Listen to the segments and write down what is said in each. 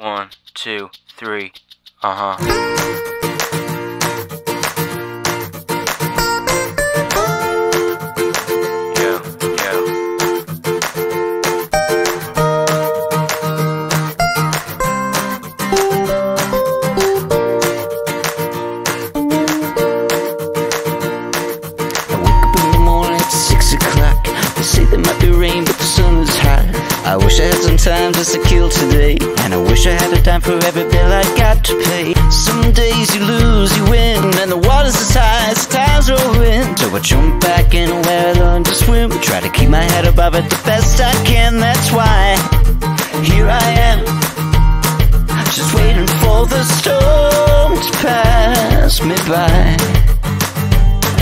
One, two, three. Uh huh. I wish I had some time just to kill today. Wish I had a time for every bill I got to pay. Some days you lose, you win, and the water's as high as tides roll in. So I jump back in where I learned to swim. Try to keep my head above it the best I can, that's why. Here I am, just waiting for the storm to pass me by.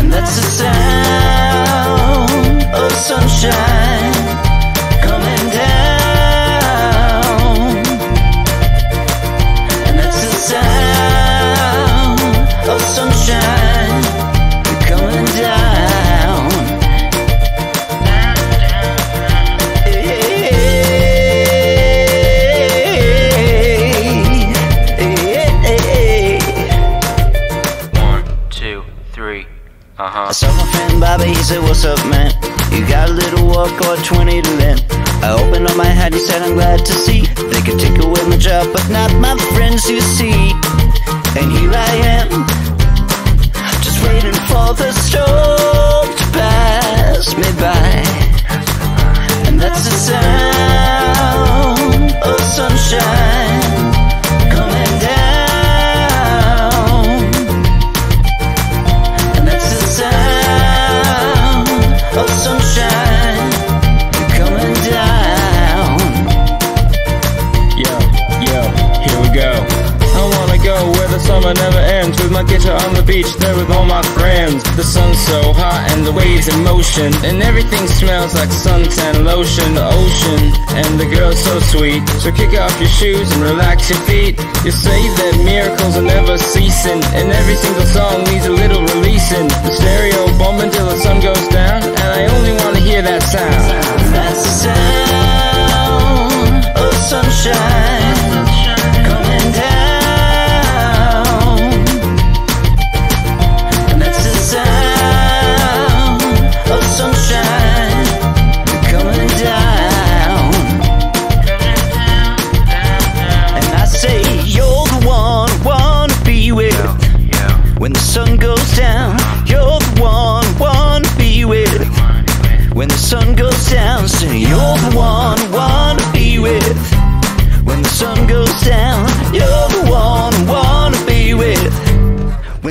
And that's the sound of sunshine sunshine coming down. One, two, three. Uh I saw my friend Bobby, he said, What's up, man? You got a little work or 20 to lend? I opened up my hat, he said, I'm glad to see They could take away my job, but not my friends, you see And here I am, for the storm to pass me by. And that's the sound of sunshine coming down. And that's the sound of sunshine the summer never ends. With my guitar on the beach, there with all my friends. The sun's so hot and the waves in motion. And everything smells like suntan lotion The ocean. And the girl's so sweet. So kick off your shoes and relax your feet. You say that miracles are never ceasing. And every single song needs a little releasing. The stereo bumping till the sun goes down. And I only wanna hear that sound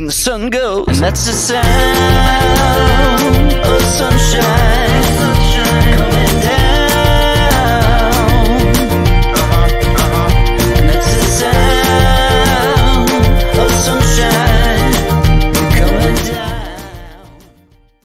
the sun goes, and that's the sound of sunshine